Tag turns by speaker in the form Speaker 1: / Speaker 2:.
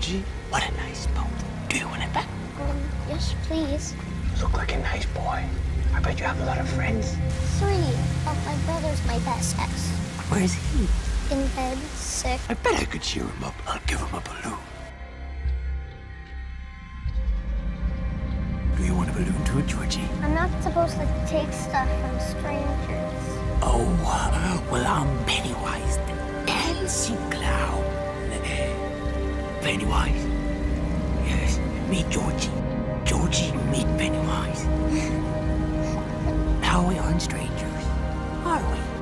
Speaker 1: Georgie? What a nice boat. Do you want it back?
Speaker 2: Um, yes, please.
Speaker 1: You look like a nice boy. I bet you have a lot of friends.
Speaker 2: Three. But my brother's my best ex.
Speaker 1: Where is he?
Speaker 2: In bed, sick.
Speaker 1: I bet I could cheer him up. I'll give him a balloon. Do you want a balloon too, Georgie?
Speaker 2: I'm not supposed to take stuff from strangers.
Speaker 1: Oh, well, I'm Pennywise Pennywise? Yes, meet Georgie. Georgie, meet Pennywise. now we aren't strangers, are we?